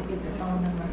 to give the phone number.